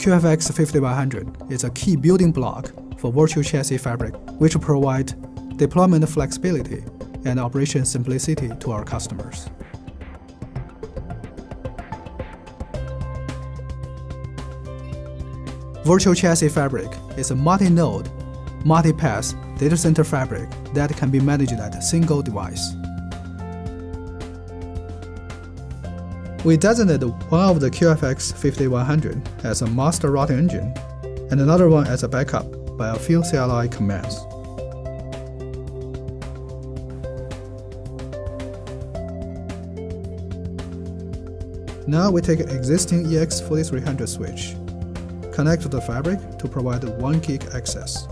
QFX 5100 is a key building block for virtual chassis fabric, which provide deployment flexibility and operation simplicity to our customers. Virtual Chassis Fabric is a multi-node, multi-path data center fabric that can be managed at a single device. We designated one of the QFX 5100 as a master routing engine and another one as a backup by a few CLI commands. Now we take an existing EX4300 switch, connect to the fabric to provide 1 gig access.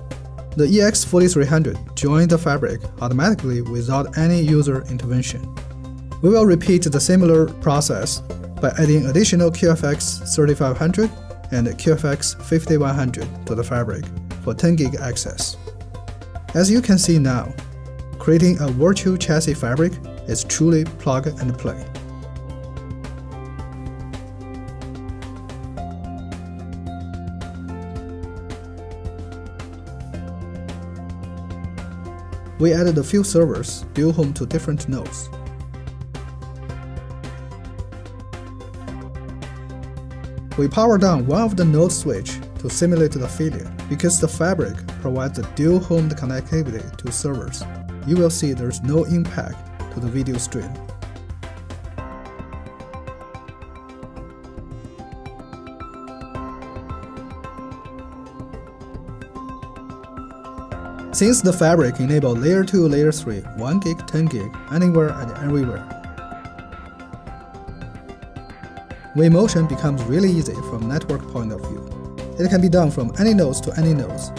The EX4300 joins the fabric automatically without any user intervention. We will repeat the similar process by adding additional QFX 3500 and QFX 5100 to the fabric for 10 gig access. As you can see now, creating a virtual chassis fabric is truly plug and play. We added a few servers dual home to different nodes. We power down one of the node switch to simulate the failure. Because the fabric provides a dual home connectivity to servers, you will see there's no impact to the video stream. Since the fabric enables layer 2, layer 3, 1 gig, 10 gig, anywhere and everywhere, Vmotion becomes really easy from network point of view. It can be done from any nodes to any nodes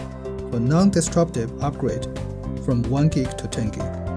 for non-disruptive upgrade from 1 gig to 10 gig.